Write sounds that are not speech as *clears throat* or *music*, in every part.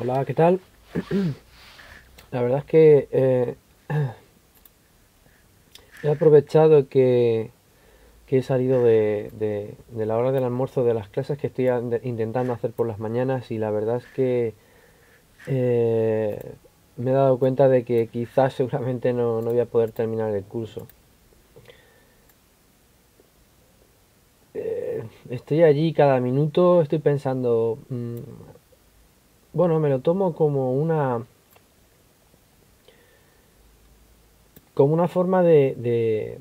Hola, ¿qué tal? *clears throat* La verdad es que eh, *clears throat* he aprovechado que, he salido de, la hora del almuerzo de las clases que estoy intentando hacer por las mañanas y la verdad es que eh, me he dado cuenta de que quizás *laughs* seguramente no, no voy a poder terminar el curso. Eh, estoy allí cada minuto, estoy pensando, mm, bueno, me lo tomo como una, como una forma de, de,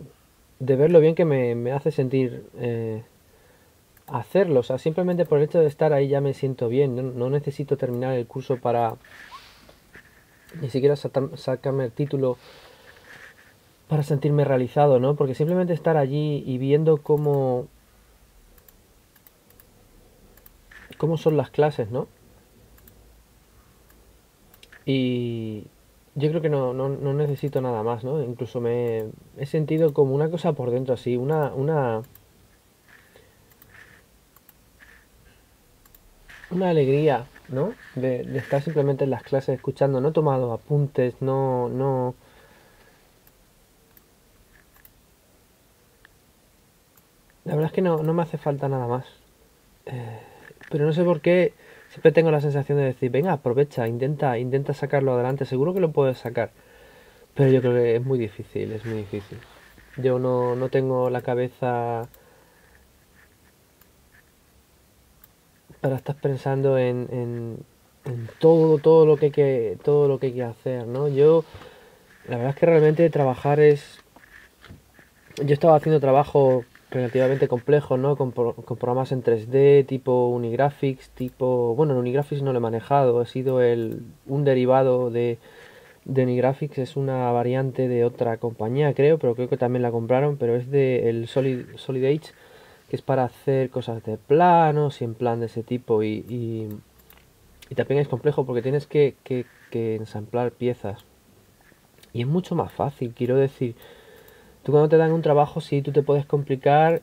de ver lo bien que me, me hace sentir eh, hacerlo. O sea, simplemente por el hecho de estar ahí ya me siento bien. No, no necesito terminar el curso para ni siquiera sacar- sacarme el título para sentirme realizado, ¿no? Porque simplemente estar allí y viendo cómo, cómo son las clases, ¿no? Y yo creo que no, no, no necesito nada más, ¿no? Incluso me he sentido como una cosa por dentro así, una, una, una alegría, ¿no? De, estar simplemente en las clases escuchando, no he tomado apuntes, no, no, la verdad es que no, no me hace falta nada más. Eh, pero no sé por qué siempre tengo la sensación de decir, venga, aprovecha, intenta, intenta sacarlo adelante, seguro que lo puedes sacar. Pero yo creo que es muy difícil, es muy difícil. Yo no, no tengo la cabeza para estar pensando en, en, todo, todo lo que que, todo lo que hay que hacer, ¿no? Yo, la verdad es que realmente trabajar es, yo estaba haciendo trabajo relativamente complejo, ¿no? Con, con programas en 3D, tipo Unigraphics, tipo, bueno, en Unigraphics no lo he manejado, ha sido el, un derivado de de Unigraphics es una variante de otra compañía, creo, pero creo que también la compraron, pero es de el Solid, Solid Edge, que es para hacer cosas de planos y en plan de ese tipo. Y, y, y también es complejo porque tienes que, que, que ensamblar piezas. Y es mucho más fácil, quiero decir. Tú cuando te dan un trabajo, sí, tú te puedes complicar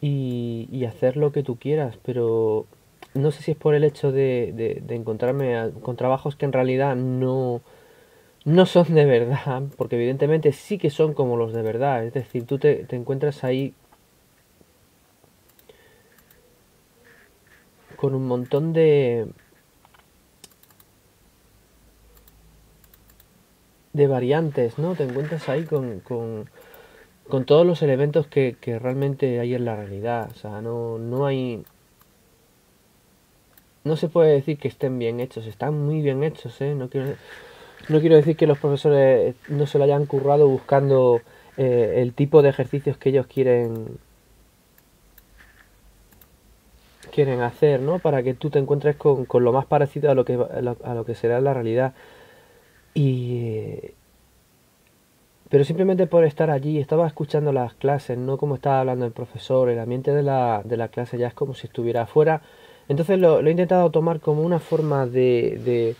y, y hacer lo que tú quieras, pero no sé si es por el hecho de, de, encontrarme con trabajos que en realidad no no son de verdad, porque evidentemente sí que son como los de verdad. Es decir, tú te, te encuentras ahí con un montón de, de variantes, ¿no? Te encuentras ahí con, con todos los elementos que, que realmente hay en la realidad. O sea, no, no hay... No se puede decir que estén bien hechos, están muy bien hechos, ¿eh? No quiero, no quiero decir que los profesores no se lo hayan currado buscando eh, el tipo de ejercicios que ellos quieren quieren hacer, ¿no? Para que tú te encuentres con, con lo más parecido a lo que a lo, a lo que será la realidad. Y pero simplemente por estar allí, estaba escuchando las clases, no como estaba hablando el profesor, el ambiente de la, de la clase ya es como si estuviera afuera. Entonces lo, he intentado tomar como una forma de,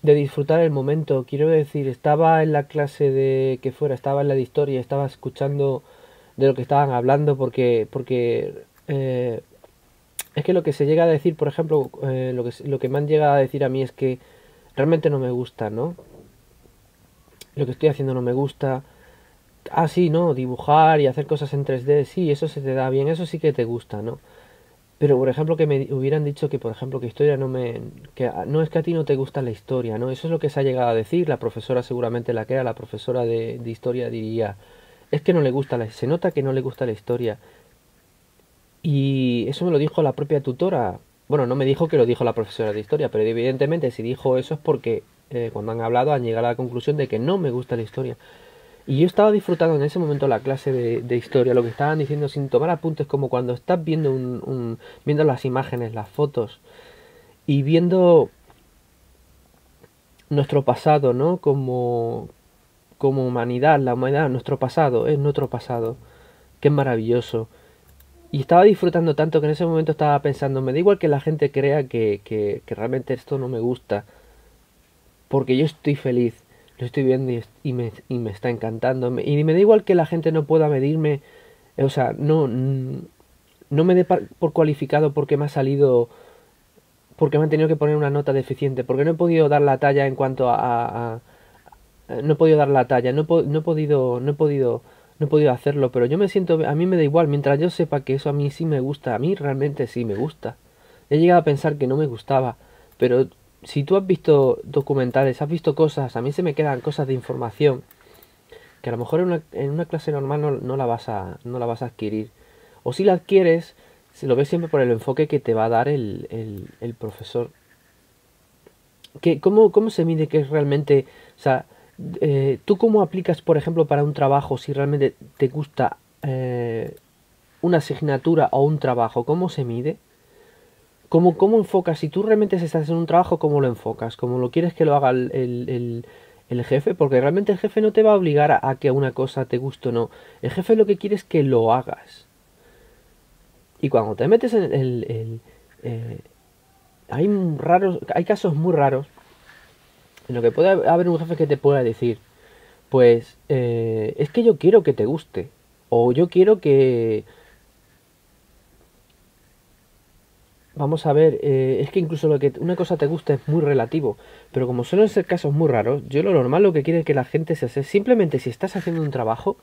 de, disfrutar el momento. Quiero decir, estaba en la clase de que fuera, estaba en la de historia, estaba escuchando de lo que estaban hablando porque, porque eh, es que lo que se llega a decir, por ejemplo, eh, lo que, lo que me han llegado a decir a mí es que realmente no me gusta, ¿no? Lo que estoy haciendo no me gusta. Ah, sí, ¿no? Dibujar y hacer cosas en 3D, sí, eso se te da bien, eso sí que te gusta, ¿no? Pero, por ejemplo, que me hubieran dicho que, por ejemplo, que historia no me... que a- no es que a ti no te gusta la historia, ¿no? Eso es lo que se ha llegado a decir. La profesora seguramente la que era la profesora de, de historia diría, es que no le gusta la... se nota que no le gusta la historia. Y eso me lo dijo la propia tutora. Bueno, no me dijo que lo dijo la profesora de historia, pero evidentemente si dijo eso es porque eh, cuando han hablado han llegado a la conclusión de que no me gusta la historia. Y yo estaba disfrutando en ese momento la clase de, historia, lo que estaban diciendo sin tomar apuntes, como cuando estás viendo un, un- viendo las imágenes, las fotos y viendo nuestro pasado, ¿no? Como, como humanidad, la humanidad, nuestro pasado, es nuestro pasado. Qué maravilloso. Y estaba disfrutando tanto que en ese momento estaba pensando, me da igual que la gente crea que, que, que realmente esto no me gusta, porque yo estoy feliz, lo estoy viendo y, me, está encantando. Y me da igual que la gente no pueda medirme, o sea, no, no me dé por cualificado porque me ha salido porque me han tenido que poner una nota deficiente, porque no he podido dar la talla en cuanto a... no he podido dar la talla, no, no he podido... No he podido no he podido hacerlo, pero yo me siento, a mí me da igual, mientras yo sepa que eso a mí sí me gusta, a mí realmente sí me gusta. He llegado a pensar que no me gustaba, pero si tú has visto documentales, has visto cosas, a mí se me quedan cosas de información que a lo mejor en una, en una clase normal no, la vas a, no la vas a adquirir. O si la adquieres, se lo ves siempre por el enfoque que te va a dar el, el, el profesor. ¿Qué, cómo, ¿Cómo se mide que es realmente... O sea, eh, ¿tú cómo aplicas, por ejemplo, para un trabajo, si realmente te gusta eh, una asignatura o un trabajo? ¿Cómo se mide? ¿Cómo, ¿Cómo enfocas? Si tú realmente estás en un trabajo, ¿cómo lo enfocas? ¿Cómo lo quieres que lo haga el, el, el jefe? Porque realmente el jefe no te va a obligar a, que una cosa te guste o no. El jefe lo que quiere es que lo hagas. Y cuando te metes en el... Eh, hay, raros, hay casos muy raros en lo que puede haber un jefe que te pueda decir, pues eh, es que yo quiero que te guste, o yo quiero que... Vamos a ver, eh, es que incluso lo que una cosa te gusta es muy relativo, pero como suelen ser casos muy raros, yo lo normal lo que quiero es que la gente se hace, simplemente si estás haciendo un trabajo,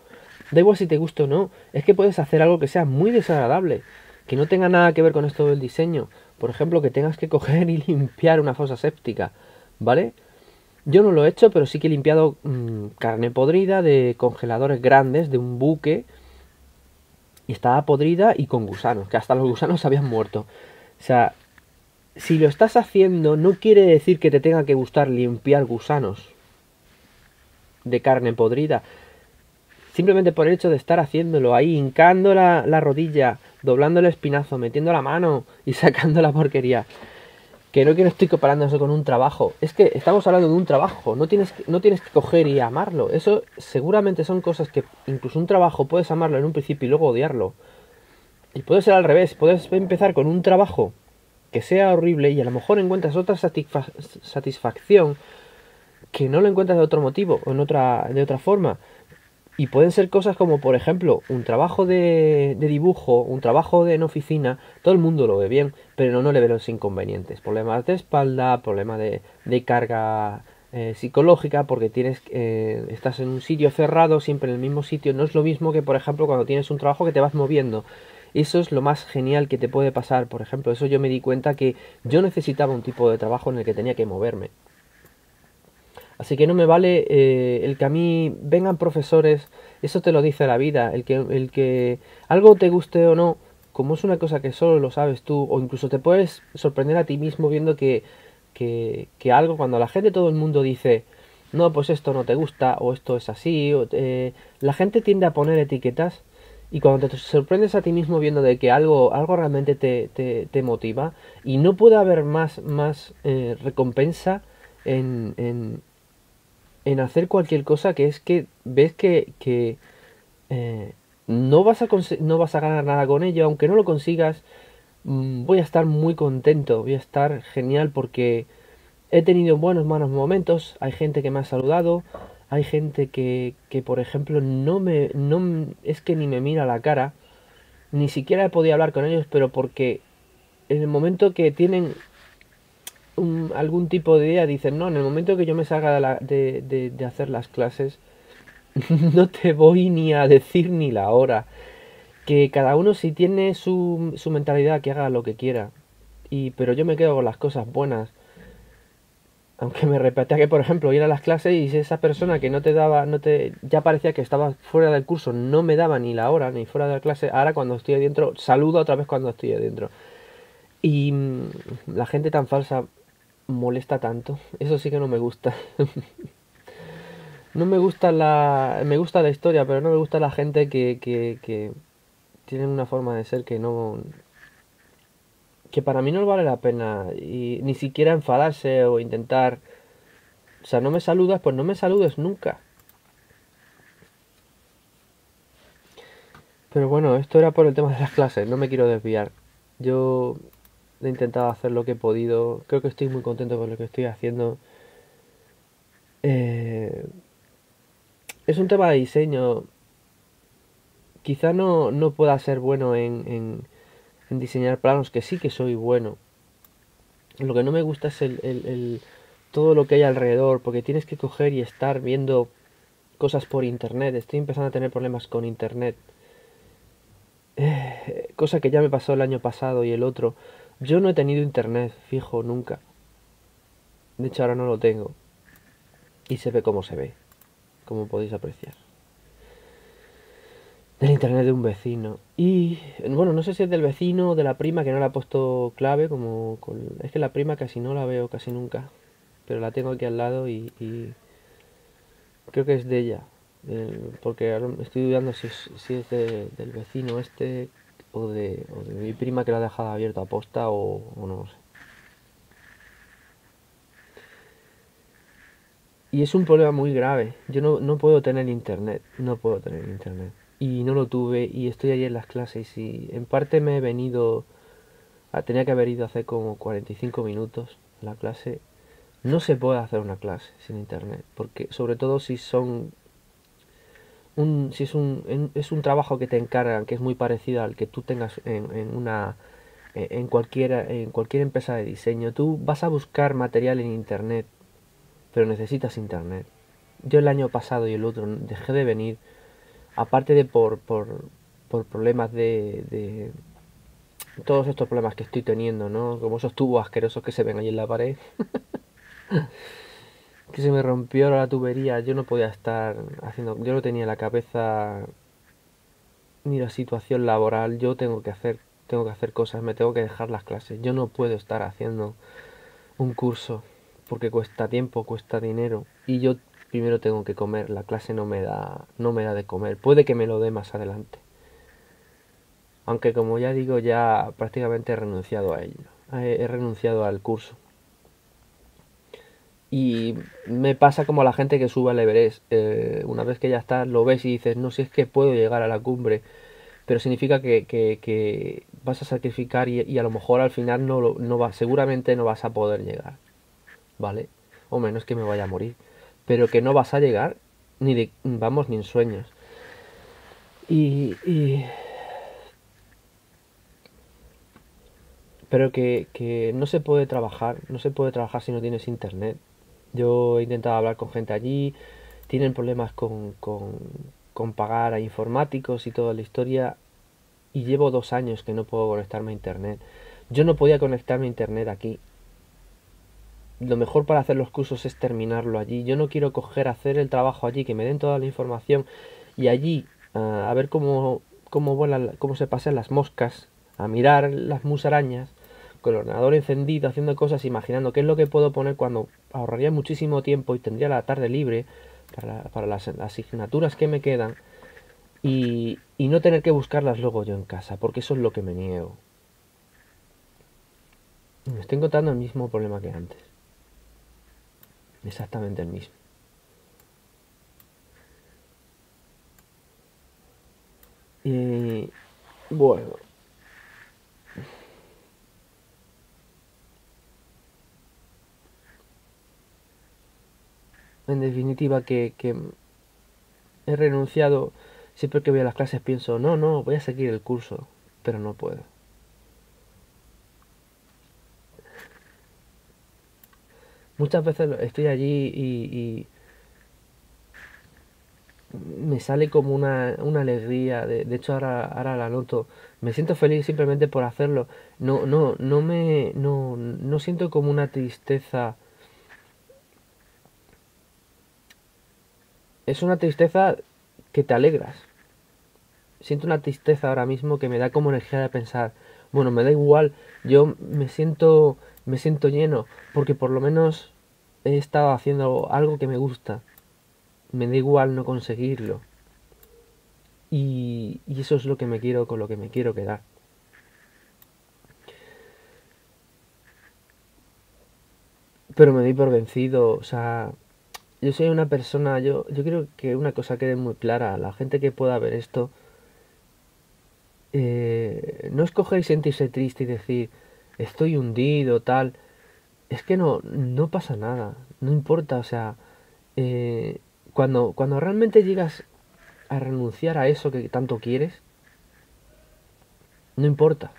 da igual si te gusta o no, es que puedes hacer algo que sea muy desagradable, que no tenga nada que ver con esto del diseño, por ejemplo, que tengas que coger y *laughs* limpiar una fosa séptica, ¿vale? Yo no lo he hecho, pero sí que he limpiado mmm, carne podrida de congeladores grandes de un buque. Y estaba podrida y con gusanos, que hasta los gusanos *laughs* habían muerto. O sea, si lo estás haciendo, no quiere decir que te tenga que gustar limpiar gusanos de carne podrida. Simplemente por el hecho de estar haciéndolo ahí, hincando la, la rodilla, doblando el espinazo, metiendo la mano y *laughs* sacando la porquería que no quiero estoy comparando con un trabajo. Es que estamos hablando de un trabajo. No tienes, no tienes que coger y amarlo. Eso seguramente son cosas que incluso un trabajo puedes amarlo en un principio y luego odiarlo. Y puede ser al revés. Puedes empezar con un trabajo que sea horrible y a lo mejor encuentras otra satisfa satisfacción que no lo encuentras de otro motivo o en otra, de otra forma. Y pueden ser cosas como, por ejemplo, un trabajo de, dibujo, un trabajo en oficina, todo el mundo lo ve bien, pero no, no le ve los inconvenientes. Problemas de espalda, problemas de, de carga eh, psicológica, porque tienes eh, estás en un sitio cerrado, siempre en el mismo sitio. No es lo mismo que, por ejemplo, cuando tienes un trabajo que te vas moviendo. Eso es lo más genial que te puede pasar. Por ejemplo, eso yo me di cuenta que yo necesitaba un tipo de trabajo en el que tenía que moverme. Así que no me vale eh, el que a mí vengan profesores, eso te lo dice la vida, el que, el que algo te guste o no, como es una cosa que solo lo sabes tú, o incluso te puedes sorprender a ti mismo viendo que, que, que algo, cuando la gente, todo el mundo dice, no, pues esto no te gusta, o esto es así, o, eh, la gente tiende a poner etiquetas y cuando te sorprendes a ti mismo viendo de que algo, algo realmente te, te, motiva y no puede haber más, más eh, recompensa en, en, en hacer cualquier cosa que es que ves que, que eh, no, vas a no vas a ganar nada con ello, aunque no lo consigas, mmm, voy a estar muy contento, voy a estar genial porque he tenido buenos, malos momentos, hay gente que me ha saludado, hay gente que, que por ejemplo, no me, no, es que ni me mira la cara, ni siquiera he podido hablar con ellos, pero porque en el momento que tienen algún tipo de idea, dicen, no, en el momento que yo me salga de, la, de, de, de, hacer las clases, *laughs* no te voy ni a decir ni la hora. Que cada uno si tiene su, su mentalidad que haga lo que quiera. Y, pero yo me quedo con las cosas buenas. Aunque me repetía que, por ejemplo, ir a las clases y esa persona que no te daba, no te, ya parecía que estaba fuera del curso, no me daba ni la hora, ni fuera de la clase, ahora cuando estoy adentro, saludo otra vez cuando estoy adentro. Y mm, la gente tan falsa molesta tanto. Eso sí que no me gusta. *laughs* no me gusta la... Me gusta la historia, pero no me gusta la gente que, que, que tienen una forma de ser que no... Que para mí no vale la pena. Y ni siquiera enfadarse o intentar... O sea, no me saludas, pues no me saludes nunca. Pero bueno, esto era por el tema de las clases, no me quiero desviar. Yo he intentado hacer lo que he podido. Creo que estoy muy contento con lo que estoy haciendo. Eh, es un tema de diseño. Quizá no, no pueda ser bueno en, en, en, diseñar planos, que sí que soy bueno. Lo que no me gusta es el, el, todo lo que hay alrededor, porque tienes que coger y estar viendo cosas por internet. Estoy empezando a tener problemas con internet. Eh, cosa que ya me pasó el año pasado y el otro. Yo no he tenido internet fijo nunca. De hecho ahora no lo tengo. Y se ve como se ve. Como podéis apreciar. Del internet de un vecino. Y bueno, no sé si es del vecino o de la prima que no le ha puesto clave. Como Es que la prima casi no la veo casi nunca. Pero la tengo aquí al lado y, creo que es de ella. porque estoy dudando si es, si es del vecino este o de, o de mi prima que la ha dejado abierta a posta o, no sé. Y es un problema muy grave. Yo no, no puedo tener internet. No puedo tener internet. Y no lo tuve y estoy allí en las clases y en parte me he venido... Tenía que haber ido hace como 45 minutos a la clase. No se puede hacer una clase sin internet. Porque sobre todo si son si es un, es un trabajo que te encargan, que es muy parecido al que tú tengas en, en una en cualquier, en cualquier empresa de diseño, tú vas a buscar material en internet, pero necesitas internet. Yo el año pasado y el otro dejé de venir, aparte de por, por, por problemas de, de todos estos problemas que estoy teniendo, ¿no? Como esos tubos asquerosos que se ven ahí en la pared. *laughs* que se me rompió la tubería, yo no podía estar haciendo, yo no tenía la cabeza ni la situación laboral, yo tengo que hacer, tengo que hacer cosas, me tengo que dejar las clases, yo no puedo estar haciendo un curso porque cuesta tiempo, cuesta dinero y yo primero tengo que comer, la clase no me da, no me da de comer, puede que me lo dé más adelante. Aunque como ya digo, ya prácticamente he renunciado a ello, he renunciado al curso. Y me pasa como a la gente que sube al Everest. Eh, una vez que ya estás, lo ves y dices, no, si es que puedo llegar a la cumbre. Pero significa que, vas a sacrificar y, y, a lo mejor al final no, no va, seguramente no vas a poder llegar. ¿Vale? O menos que me vaya a morir. Pero que no vas a llegar ni de, vamos, ni en sueños. Y, y... Pero que, que no se puede trabajar, no se puede trabajar si no tienes internet. Yo he intentado hablar con gente allí, tienen problemas con, con, con pagar a informáticos y toda la historia, y llevo dos años que no puedo conectarme a internet. Yo no podía conectarme a internet aquí. Lo mejor para hacer los cursos es terminarlo allí. Yo no quiero coger, hacer el trabajo allí, que me den toda la información y allí uh, a ver cómo, cómo, vuelan, cómo se pasan las moscas, a mirar las musarañas con el ordenador encendido, haciendo cosas, imaginando qué es lo que puedo poner cuando ahorraría muchísimo tiempo y tendría la tarde libre para, para las, asignaturas que me quedan y, y no tener que buscarlas luego yo en casa, porque eso es lo que me niego. Me estoy encontrando el mismo problema que antes. Exactamente el mismo. Y bueno, en definitiva que, que he renunciado. Siempre que voy a las clases pienso, no, no, voy a seguir el curso, pero no puedo. Muchas veces estoy allí y, me sale como una, una alegría. De, de, hecho, ahora, ahora la noto. Me siento feliz simplemente por hacerlo. No, no, no me, no, no siento como una tristeza es una tristeza que te alegras. Siento una tristeza ahora mismo que me da como energía de pensar, bueno, me da igual, yo me siento me siento lleno porque por lo menos he estado haciendo algo que me gusta. Me da igual no conseguirlo. Y, y eso es lo que me quiero con lo que me quiero quedar. Pero me doy por vencido, o sea, yo soy una persona, yo, yo creo que una cosa quede muy clara, la gente que pueda ver esto, eh, no escoger y sentirse triste y decir, estoy hundido, tal, es que no, no pasa nada, no importa, o sea, eh, cuando, cuando realmente llegas a renunciar a eso que tanto quieres, no importa.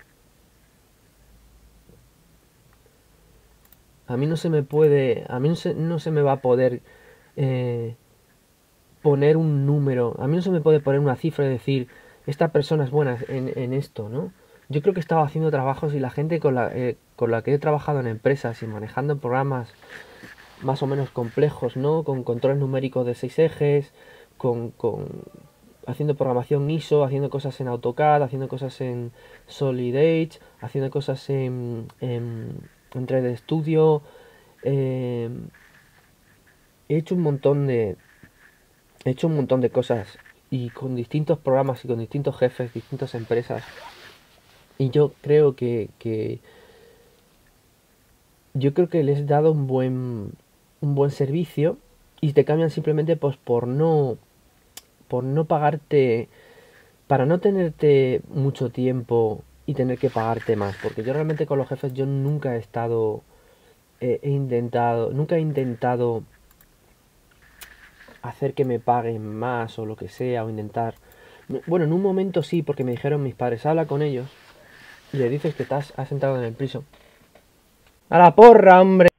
A mí no se me puede, a mí no se, no se me va a poder eh, poner un número, a mí no se me puede poner una cifra y decir, esta persona es buena en, en esto, ¿no? Yo creo que estaba haciendo trabajos y la gente con la, eh, con la que he trabajado en empresas y manejando programas más o menos complejos, ¿no? Con controles numéricos de seis ejes, con, con haciendo programación ISO, haciendo cosas en AutoCAD, haciendo cosas en Solid haciendo cosas en, en, en 3D Studio. Eh, he hecho un montón de he hecho un montón de cosas y con distintos programas y con distintos jefes, distintas empresas. Y yo creo que, yo creo que les he dado un buen un buen servicio y te cambian simplemente pues por no por no pagarte para no tenerte mucho tiempo y tener que pagarte más porque yo realmente con los jefes yo nunca he estado he intentado nunca he intentado hacer que me paguen más o lo que sea o intentar bueno en un momento sí porque me dijeron mis padres habla con ellos y le dices que estás has entrado en el piso. A la porra hombre